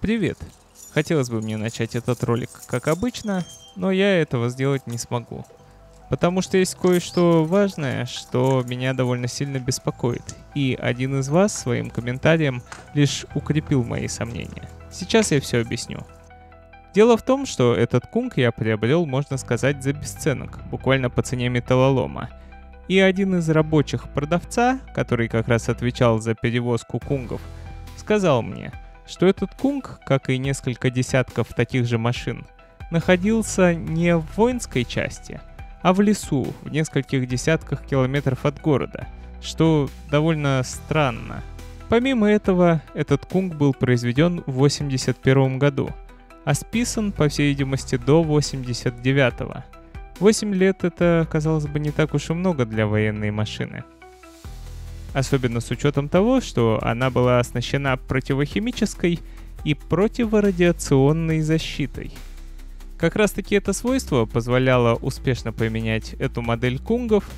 Привет! Хотелось бы мне начать этот ролик как обычно, но я этого сделать не смогу. Потому что есть кое-что важное, что меня довольно сильно беспокоит, и один из вас своим комментарием лишь укрепил мои сомнения. Сейчас я все объясню. Дело в том, что этот кунг я приобрел, можно сказать, за бесценок, буквально по цене металлолома. И один из рабочих продавца, который как раз отвечал за перевозку кунгов, сказал мне, что этот кунг, как и несколько десятков таких же машин, находился не в воинской части, а в лесу в нескольких десятках километров от города, что довольно странно. Помимо этого, этот кунг был произведен в 81 году – а списан, по всей видимости, до 89-го. 8 лет это, казалось бы, не так уж и много для военной машины. Особенно с учетом того, что она была оснащена противохимической и противорадиационной защитой. Как раз таки это свойство позволяло успешно поменять эту модель кунгов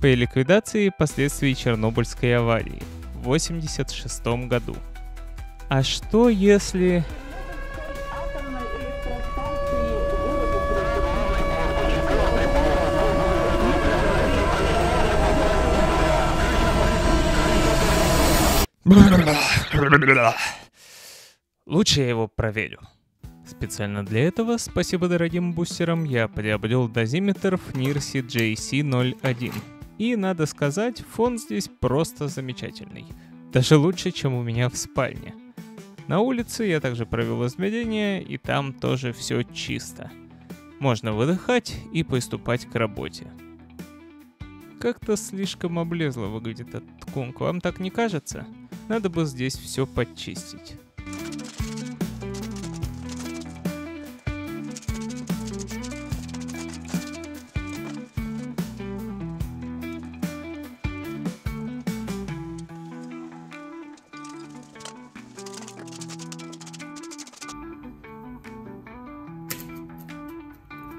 по ликвидации последствий Чернобыльской аварии в 1986 году. А что если Лучше я его проверю. Специально для этого, спасибо дорогим бустерам, я приобрел дозиметр FNIRSI JC01. И надо сказать, фон здесь просто замечательный. Даже лучше, чем у меня в спальне. На улице я также провел измерения, и там тоже все чисто. Можно выдыхать и приступать к работе. Как-то слишком облезло выглядит этот кунг, вам так не кажется? Надо бы здесь все подчистить.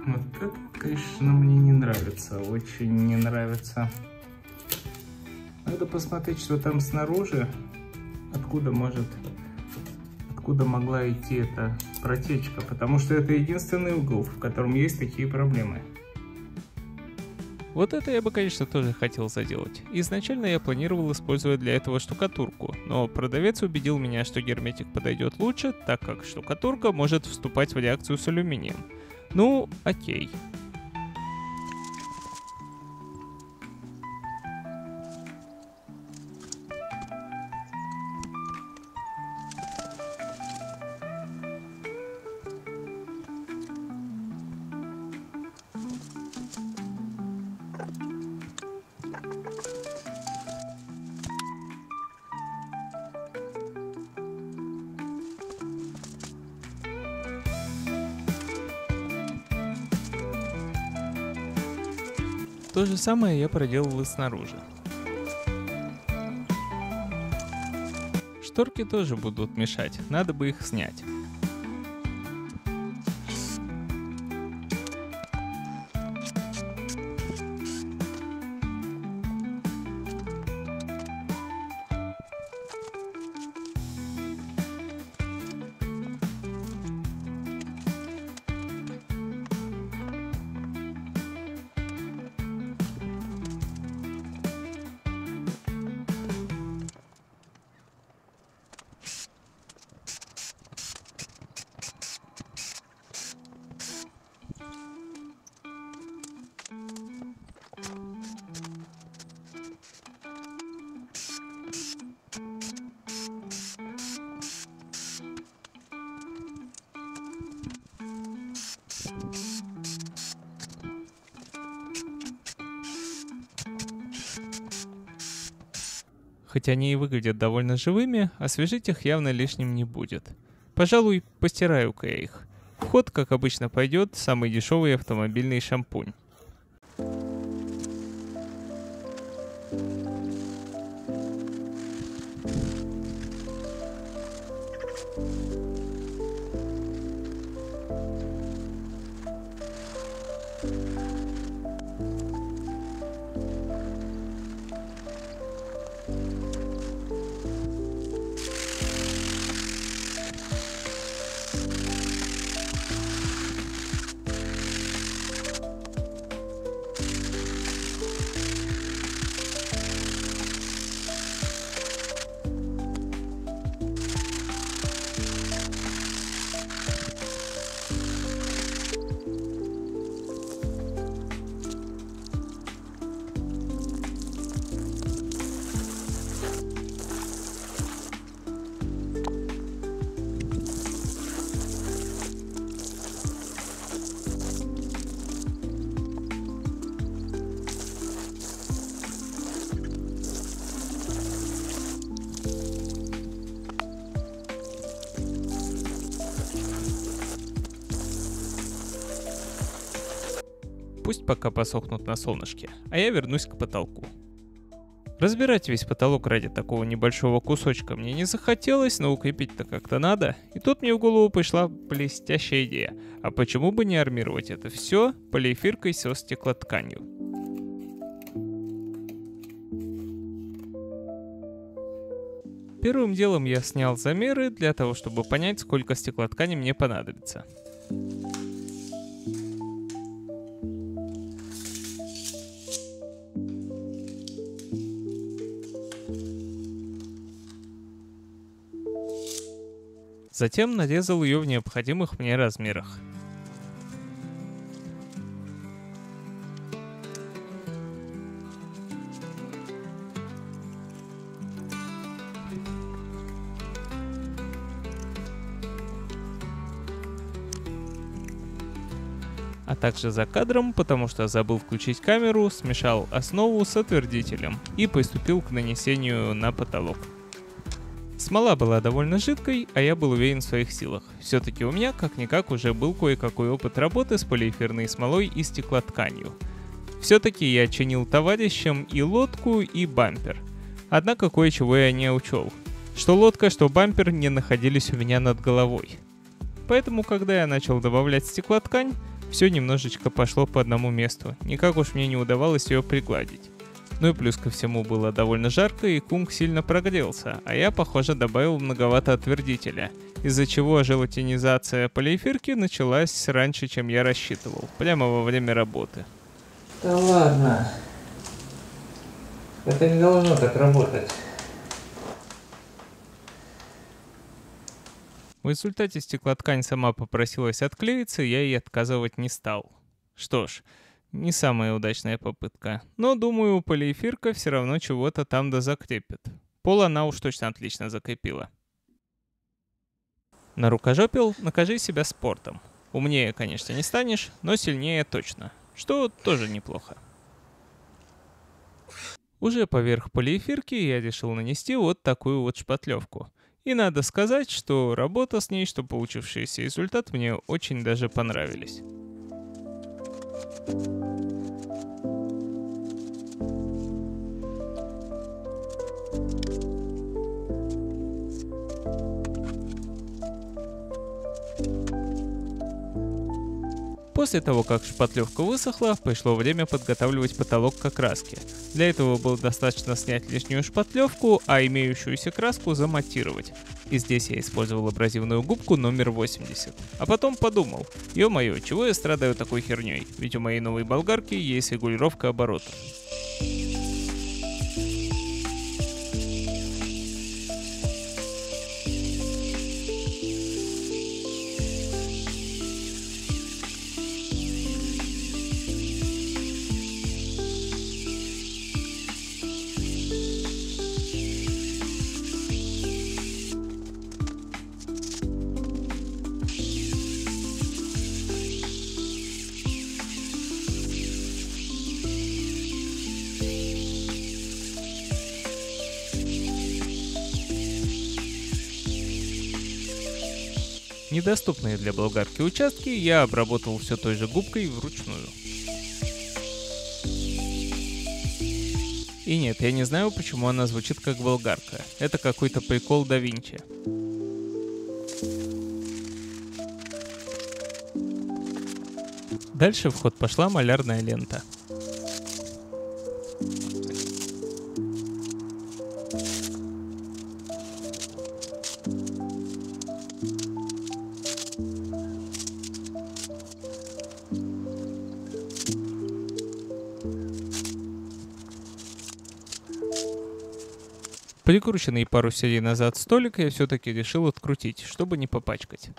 Вот это, конечно, мне не нравится, очень не нравится. Надо посмотреть, что там снаружи откуда может, откуда могла идти эта протечка, потому что это единственный угол, в котором есть такие проблемы. Вот это я бы, конечно, тоже хотел заделать. Изначально я планировал использовать для этого штукатурку, но продавец убедил меня, что герметик подойдет лучше, так как штукатурка может вступать в реакцию с алюминием. Ну, окей. То же самое я проделал и снаружи. Шторки тоже будут мешать, надо бы их снять. Хотя они и выглядят довольно живыми, освежить их явно лишним не будет. Пожалуй, постираю-ка я их. Вход, как обычно, пойдет самый дешевый автомобильный шампунь. Пусть пока посохнут на солнышке, а я вернусь к потолку. Разбирать весь потолок ради такого небольшого кусочка мне не захотелось, но укрепить-то как-то надо. И тут мне в голову пришла блестящая идея. А почему бы не армировать это все полиэфиркой со стеклотканью? Первым делом я снял замеры для того, чтобы понять, сколько стеклоткани мне понадобится. Затем нарезал ее в необходимых мне размерах. а также за кадром, потому что забыл включить камеру, смешал основу с отвердителем и приступил к нанесению на потолок. Смола была довольно жидкой, а я был уверен в своих силах. Все-таки у меня, как-никак, уже был кое-какой опыт работы с полиэфирной смолой и стеклотканью. Все-таки я чинил товарищам и лодку, и бампер. Однако кое-чего я не учел. Что лодка, что бампер не находились у меня над головой. Поэтому, когда я начал добавлять стеклоткань, все немножечко пошло по одному месту. Никак уж мне не удавалось ее пригладить. Ну и плюс ко всему было довольно жарко, и кунг сильно прогрелся, а я, похоже, добавил многовато отвердителя, из-за чего желатинизация полиэфирки началась раньше, чем я рассчитывал, прямо во время работы. Да ладно. Это не должно так работать. В результате стеклоткань сама попросилась отклеиться, я ей отказывать не стал. Что ж, не самая удачная попытка. Но, думаю, полиэфирка все равно чего-то там да закрепит. Пол она уж точно отлично закрепила. На рукожопил накажи себя спортом. Умнее, конечно, не станешь, но сильнее точно. Что тоже неплохо. Уже поверх полиэфирки я решил нанести вот такую вот шпатлевку. И надо сказать, что работа с ней, что получившийся результат мне очень даже понравились. Thank you. После того, как шпатлевка высохла, пришло время подготавливать потолок к окраске. Для этого было достаточно снять лишнюю шпатлевку, а имеющуюся краску заматировать. И здесь я использовал абразивную губку номер 80. А потом подумал, ё-моё, чего я страдаю такой херней? Ведь у моей новой болгарки есть регулировка оборотов. Недоступные для болгарки участки я обработал все той же губкой вручную. И нет, я не знаю, почему она звучит как болгарка. Это какой-то прикол да Винчи. Дальше в ход пошла малярная лента. Прикрученный пару серий назад столик я все-таки решил открутить, чтобы не попачкать.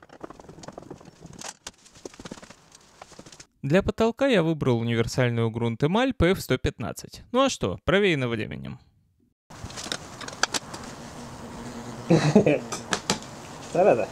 Для потолка я выбрал универсальную грунт эмаль PF115. Ну а что, проверено временем. Да-да-да.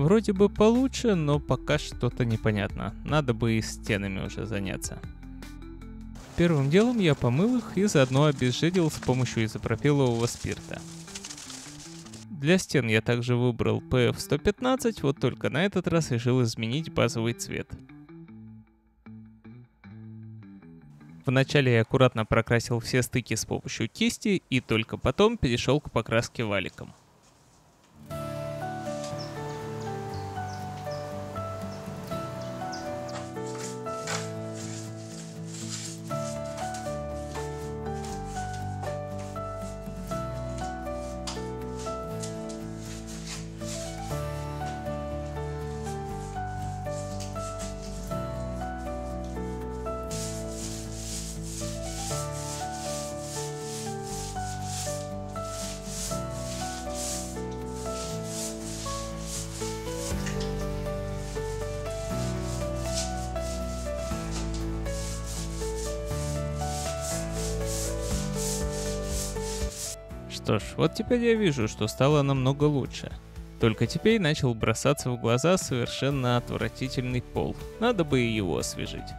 Вроде бы получше, но пока что-то непонятно. Надо бы и стенами уже заняться. Первым делом я помыл их и заодно обезжирил с помощью изопропилового спирта. Для стен я также выбрал PF115, вот только на этот раз решил изменить базовый цвет. Вначале я аккуратно прокрасил все стыки с помощью кисти и только потом перешел к покраске валиком. Что ж, вот теперь я вижу, что стало намного лучше. Только теперь начал бросаться в глаза совершенно отвратительный пол. Надо бы и его освежить.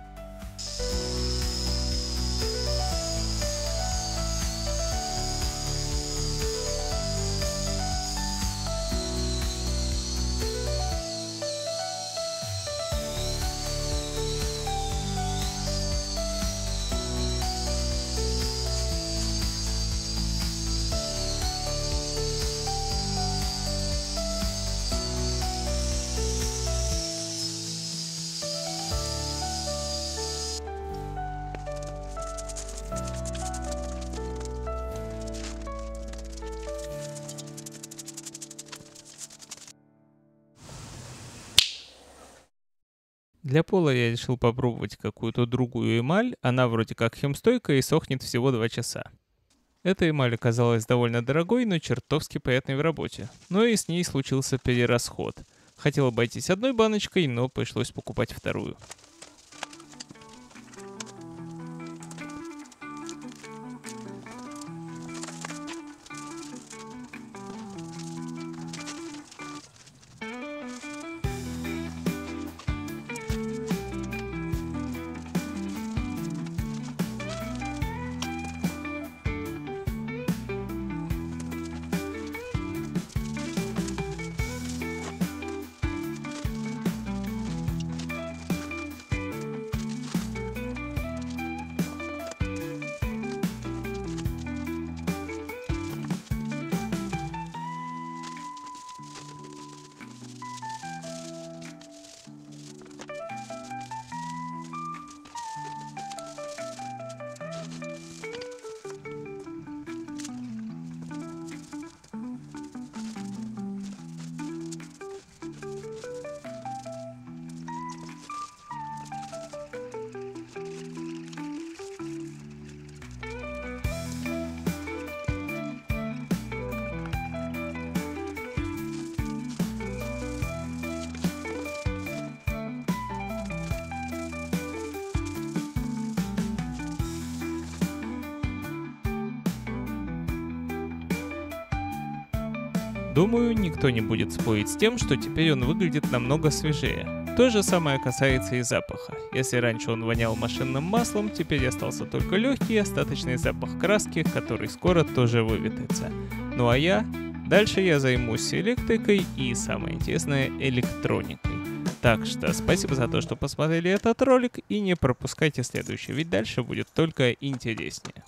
Для пола я решил попробовать какую-то другую эмаль, она вроде как химстойкая и сохнет всего 2 часа. Эта эмаль оказалась довольно дорогой, но чертовски приятной в работе. Но и с ней случился перерасход. Хотел обойтись одной баночкой, но пришлось покупать вторую. Думаю, никто не будет спорить с тем, что теперь он выглядит намного свежее. То же самое касается и запаха. Если раньше он вонял машинным маслом, теперь остался только легкий остаточный запах краски, который скоро тоже выветрится. Ну а я? Дальше я займусь электрикой и, самое интересное, электроникой. Так что спасибо за то, что посмотрели этот ролик и не пропускайте следующий, ведь дальше будет только интереснее.